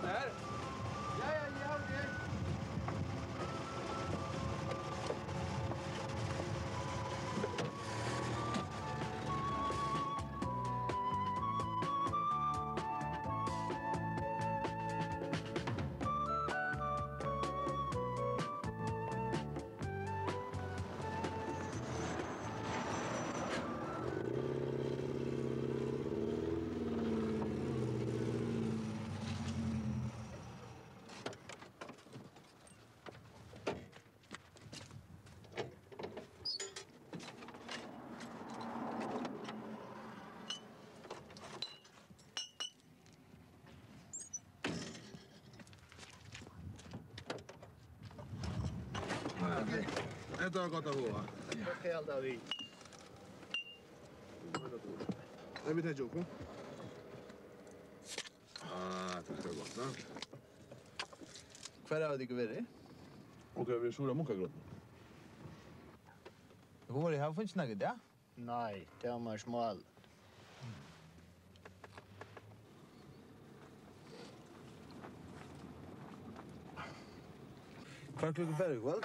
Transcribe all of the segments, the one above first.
Sir det har gått att hoa. Helt av vi. Nej, vi tar joko. Ah, det er gott, va? Kvar har du gått Och över er stora mokagråten. Hur var det här? Finns det något ja? Nei, det er mer smal. Hva er klokken ferdig, vel?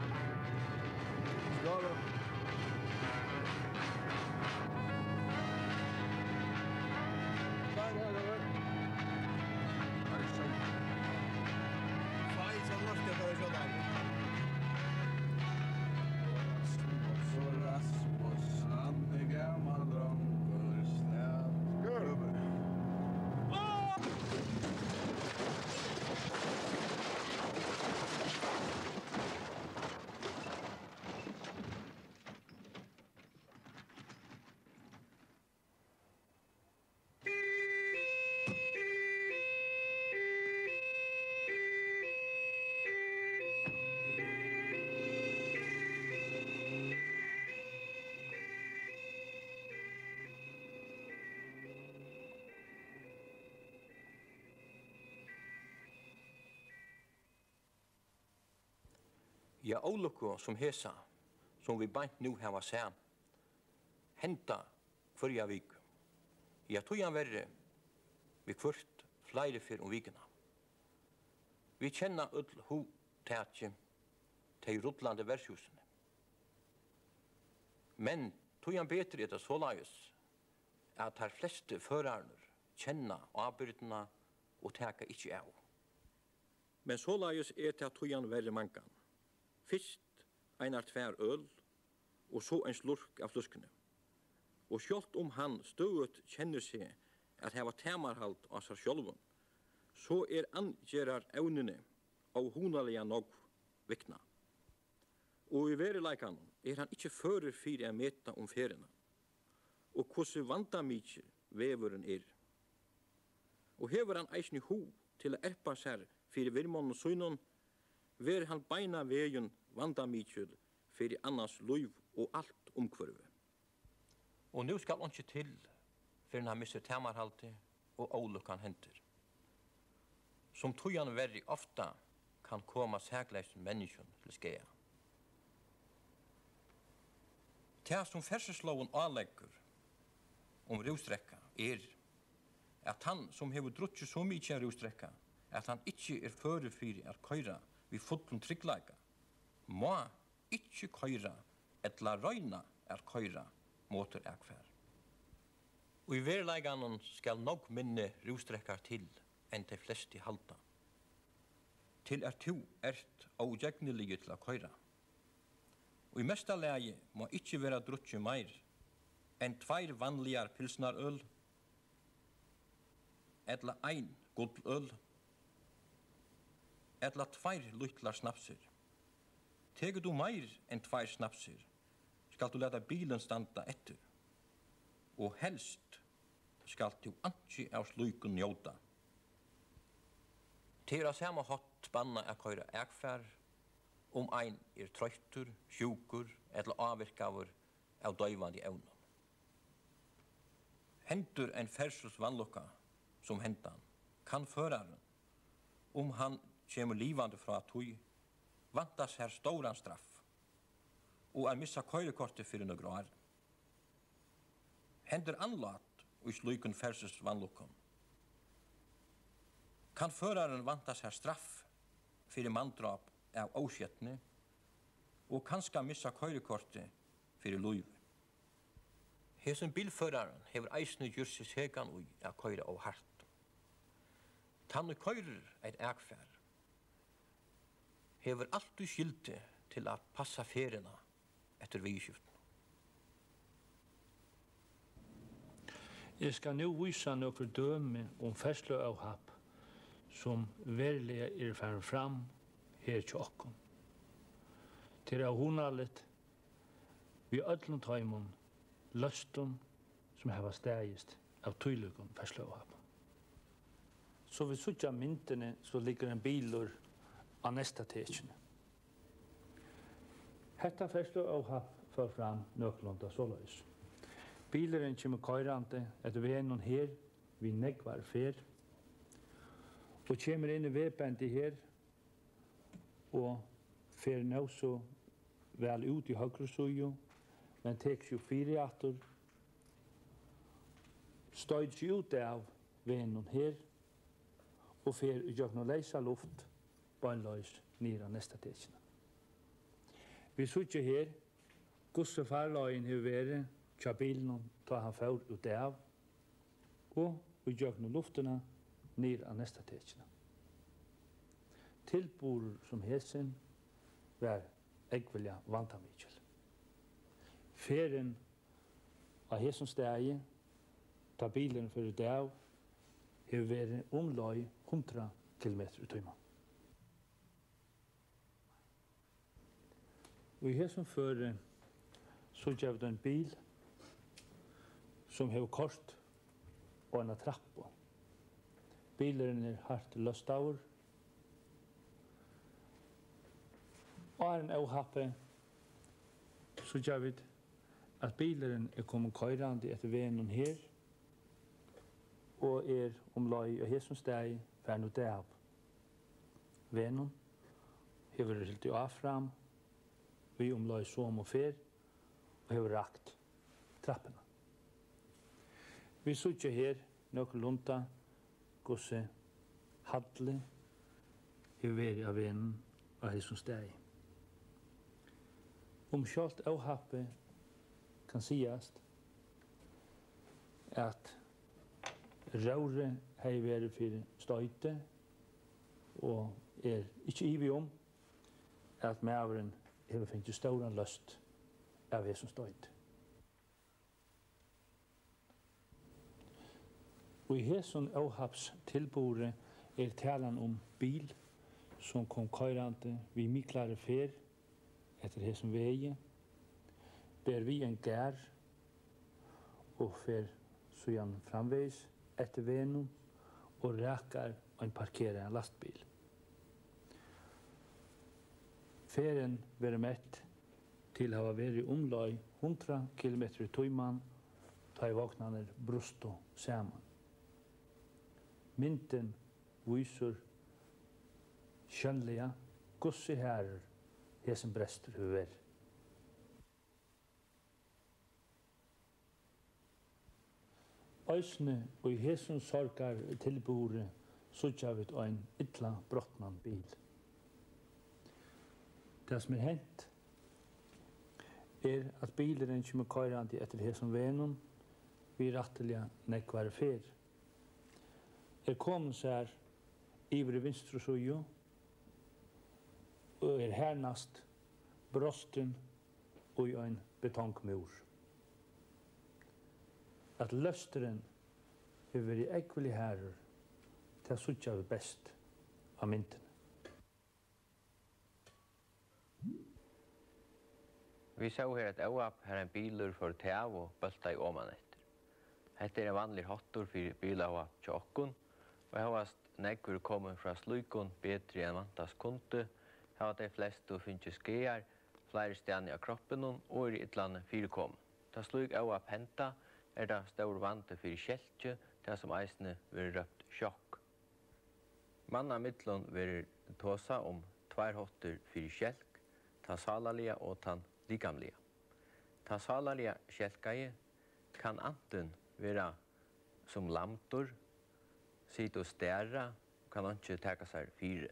Ja, olukku som hesa, som vi bænt nu hava sær, henta fyrja vík Ja, tujan verre, vi kvart flere fyr om vikina. Vi kjenna öll hu tætje til rutlande vershusene. Men tujan betri etter sålajus at her fleste førarner kjenna avbyrdina og teka ikkje av. Men sålajus er til at tujan verre mangan Fyrst einar tvær øl, og så ein slurk av fluskene. Og sjálft om han støvet kjenner seg at heva temarhald av seg sjálfum, så er angjerar evnene av hunaliga nog vikna. Og i verileikan er han ikkje fører fyrir a meta om ferina, og hvordan vandamikir vevuren er. Og hever han eisni hu til a erpa sær fyrir virmannen og søgnon ver han beina vegin vanda fyrir annars luiv og alt omkvarve. Og nu skal han ikke til fyrir han misser temarhalti og ólukkan hendur. Som tujan verri ofta kan koma sægleis menneskjum til skeia. Tja som ferseslåun anleggur om rústrekka er at han som hefur druttju så mykje rústrekka at han ikkje er fyrir fyrir at køyra vi fullum tryggleika, må ikkje køyra etla røyna er køyra motor ekvær. Og i verleiganen skal nok minne rostrekkar til enn de flesti halda. Til er to ert og til a køyra. Og i mesta leie må ikkje vera drutje meir enn tveir vanligar pilsnarøl, etla ein gulløl, etla tveir lytlar snapsir. Tegur du meir enn tveir snapsir, skal du leta bilen standa etter. Og helst skal du anki av slukun njóta. Til a sama hatt banna a køyra ekfær, om ein er trøytur, sjukur, etla avvirkavur av døyvandi evnum. Hentur ein fersus vannlokka som hentan, kan føraren, om han kjemur livande frá tui, vantas her stóran straff og er missa køyrekorti fyrir nøgra år. Hendur anlat og í slukun fersus vanlukkum. Kan føraren vantas her straff fyrir mandrap av ósjetni og kanska missa køyrekorti fyrir luiv. Hesen bilføraren hefur eisne gjørsis hegan ui a køyre av hart. Tannu køyrer eit ekfær hever alltid skyldi til at passa ferina etter viskiften. Jeg skal nå vise noen døme om ferslo av happ som verlig er færre fram her til okkom. Til av hundalet vi öllum tøymon løstum som heva stegist av tøylugum ferslo av happ. Så vi suttja myntene så ligger en bilur av nästa tekin. Hetta festu og ha för fram nøklunda såleis. Bileren kjem køyrande etter venon her, vi negvar fer, og kjem inn i vedbendi her, og fer nå så vel ut i høyre suju, men tek jo fire atter, støyds jo ut av venon her, og fer i jøkna leisa luft, bønløys nira nesta tekina. Vi sutja her, gusse farløyen hefur veri, tja bilen ta han fjord ut av, og vi gjøknu luftena nira nesta tekina. Tilbor som hesen var eggvelja vantamikjel. Feren av hesen stegi, ta bilen fyrir av, hefur veri omløy 100 km i timen. Og i hesson føre så gav det en bil som hev kort og en trapp. Bilen er hardt løst av. Og er en avhappe så gav vi at bileren er kommet køyrande etter venen her og er omlai og hesson steg færre noe det av. Venen hever det til å fram vi omlai som og fer, og hever rakt trappina. Vi sutja her nokkur lunta, gosse hadli hever veri av venen og hesson steg. Om sjálft áhappi kan siast at Raure hei veri fyrir støyte og er ikkje ivi om at maveren hefur fengið stóran löst av hesum støyt. Og i hesum óhaps tilbúri er talan om bil som kom køyrande vi miklare fer etter hesum vegi, ber vi en gær og fer sujan framveis etter venum og rækkar og en parkerar en lastbil. Ferien vera mett til hava veri umlai 100 km i tøyman ta i vaknaner brusto saman. Mynten vísur skjønliga gussi herrer hesen brestur hu veri. Øysene og i hesen sorgar tilbore sutja vi ein ytla brottnan bi det som er hent, er at bilen kommer køyrande etter her som venon, vi rattelige nekvar fer. Er kom sær iver i vinstru sujo, og er hernast brosten og i en betongmur. At løsteren er veri ekvelig herrer, til suttja vi best av myntene. Vi så her et Øvap her en bilur for tev og bølta i åman etter. Hette er en vanlig hottur for til okkun, og hevast neggur komin fra slukun betri enn vantas kundu, hava de flestu finnje skear, flere stjani av kroppen og er i et lande fyrekom. Ta sluk OAP henta er det stor vante fyrir kjeltje, det som eisne vil røpt sjokk. Manna mittlun vil tåsa om tvær hottur fyrir kjelk, ta salalia og tan likamliga. Ta salaliga kjelkaje kan anten vera som lamtor, sit og stæra, kan han ikke teka seg fire.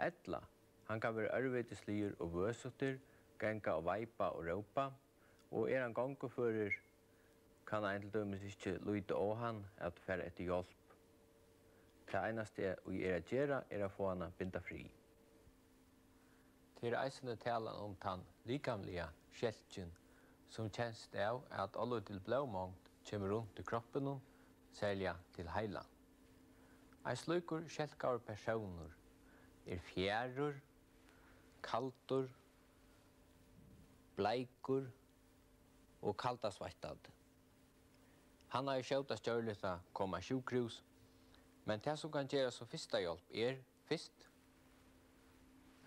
Etla, han kan være ørvetisligur og vøsutter, genka og veipa og råpa, og er han gongofører, kan han til dømes ikke lyde av han at fer etter hjelp. Det eneste vi er å gjøre er å få han binda fri. Til er eisende talen om tann likamliga skjeltjen som kjenst av at alle til blåmångt kommer rundt i kroppen og selja til heilan. Ein slukur skjelkar personer er fjærur, kaltur, bleikur og kaldasvættad. Han har sjøvt at stjørlet å komme sjukrus, men det som kan gjøre som fyrsta hjelp er fyrst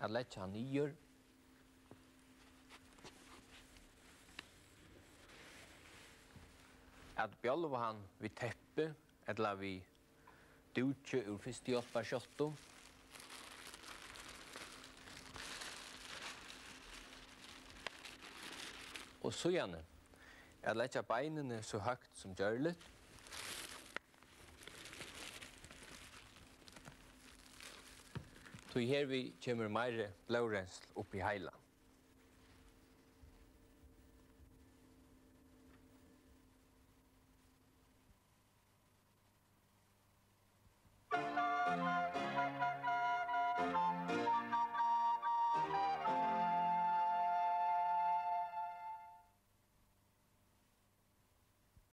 at lette han nyer at bjálva hann við teppe, eller vi dutje ur fyrst hjelpa kjottum. Og så gjerne, at letja beinene så høgt som gjørlet, Så her vi kommer meire blårensl opp i heilan.